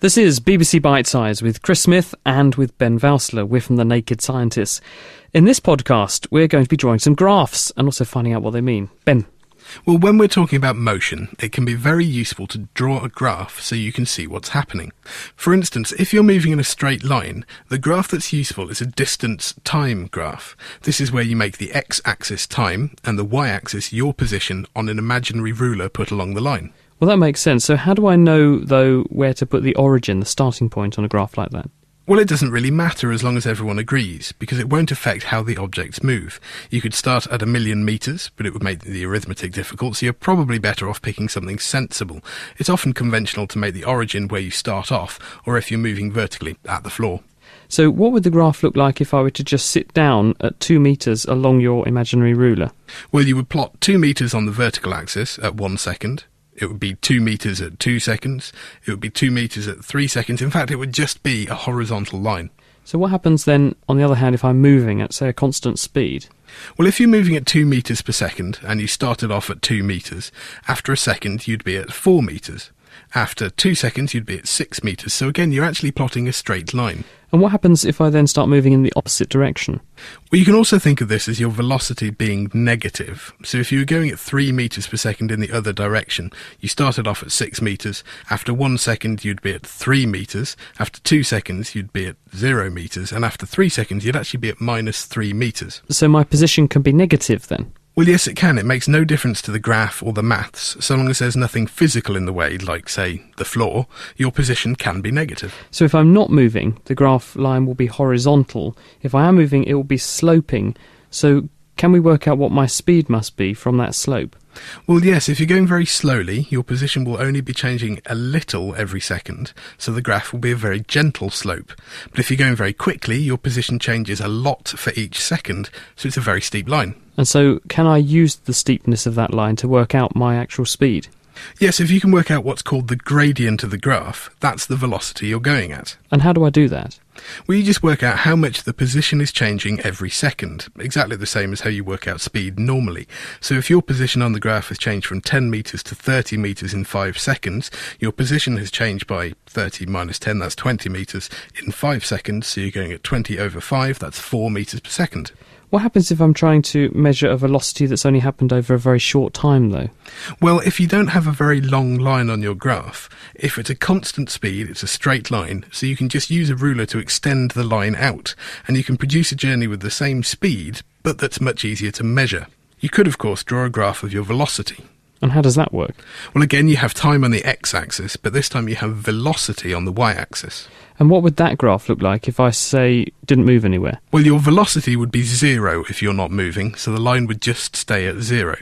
This is BBC Bitesize with Chris Smith and with Ben Valsler. We're from The Naked Scientists. In this podcast, we're going to be drawing some graphs and also finding out what they mean. Ben. Well, when we're talking about motion, it can be very useful to draw a graph so you can see what's happening. For instance, if you're moving in a straight line, the graph that's useful is a distance time graph. This is where you make the x-axis time and the y-axis your position on an imaginary ruler put along the line. Well, that makes sense. So, how do I know, though, where to put the origin, the starting point on a graph like that? Well, it doesn't really matter as long as everyone agrees, because it won't affect how the objects move. You could start at a million metres, but it would make the arithmetic difficult, so you're probably better off picking something sensible. It's often conventional to make the origin where you start off, or if you're moving vertically, at the floor. So, what would the graph look like if I were to just sit down at two metres along your imaginary ruler? Well, you would plot two metres on the vertical axis at one second, it would be two meters at two seconds. It would be two meters at three seconds. In fact, it would just be a horizontal line. So, what happens then, on the other hand, if I'm moving at, say, a constant speed? Well, if you're moving at two meters per second and you started off at two meters, after a second you'd be at four meters. After two seconds, you'd be at six meters. So again, you're actually plotting a straight line. And what happens if I then start moving in the opposite direction? Well, you can also think of this as your velocity being negative. So if you were going at three meters per second in the other direction, you started off at six meters. After one second, you'd be at three meters. After two seconds, you'd be at zero meters. And after three seconds, you'd actually be at minus three meters. So my position can be negative then? Well, yes, it can. It makes no difference to the graph or the maths. So long as there's nothing physical in the way, like, say, the floor, your position can be negative. So if I'm not moving, the graph line will be horizontal. If I am moving, it will be sloping. So can we work out what my speed must be from that slope? Well, yes, if you're going very slowly, your position will only be changing a little every second, so the graph will be a very gentle slope. But if you're going very quickly, your position changes a lot for each second, so it's a very steep line. And so, can I use the steepness of that line to work out my actual speed? Yes, if you can work out what's called the gradient of the graph, that's the velocity you're going at. And how do I do that? You just work out how much the position is changing every second, exactly the same as how you work out speed normally. So if your position on the graph has changed from 10 metres to 30 metres in 5 seconds, your position has changed by 30 minus 10, that's 20 metres, in 5 seconds, so you're going at 20 over 5, that's 4 metres per second. What happens if I'm trying to measure a velocity that's only happened over a very short time, though? Well, if you don't have a very long line on your graph, if it's a constant speed, it's a straight line, so you can just use a ruler to extend the line out, and you can produce a journey with the same speed, but that's much easier to measure. You could, of course, draw a graph of your velocity. And how does that work? Well, again, you have time on the x axis, but this time you have velocity on the y axis. And what would that graph look like if I, say, didn't move anywhere? Well, your velocity would be zero if you're not moving, so the line would just stay at zero.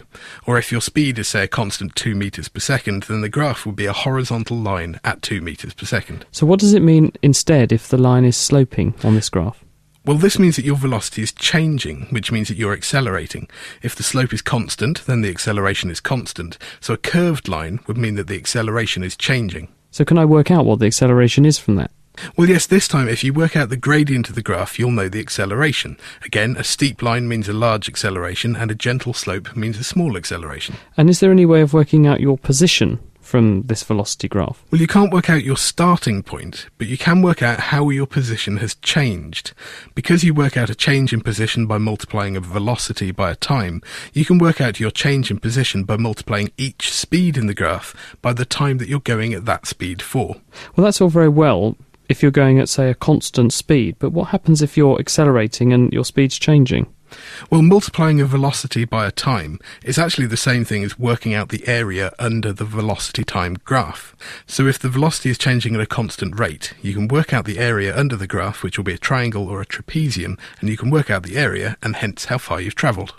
Or if your speed is, say, a constant 2 metres per second, then the graph would be a horizontal line at 2 metres per second. So, what does it mean instead if the line is sloping on this graph? Well, this means that your velocity is changing, which means that you're accelerating. If the slope is constant, then the acceleration is constant. So a curved line would mean that the acceleration is changing. So can I work out what the acceleration is from that? Well, yes, this time if you work out the gradient of the graph, you'll know the acceleration. Again, a steep line means a large acceleration, and a gentle slope means a small acceleration. And is there any way of working out your position from this velocity graph? Well, you can't work out your starting point, but you can work out how your position has changed. Because you work out a change in position by multiplying a velocity by a time, you can work out your change in position by multiplying each speed in the graph by the time that you're going at that speed for. Well, that's all very well if you're going at, say, a constant speed, but what happens if you're accelerating and your speed's changing? Well, multiplying a velocity by a time is actually the same thing as working out the area under the velocity time graph. So if the velocity is changing at a constant rate, you can work out the area under the graph, which will be a triangle or a trapezium, and you can work out the area and hence how far you've travelled.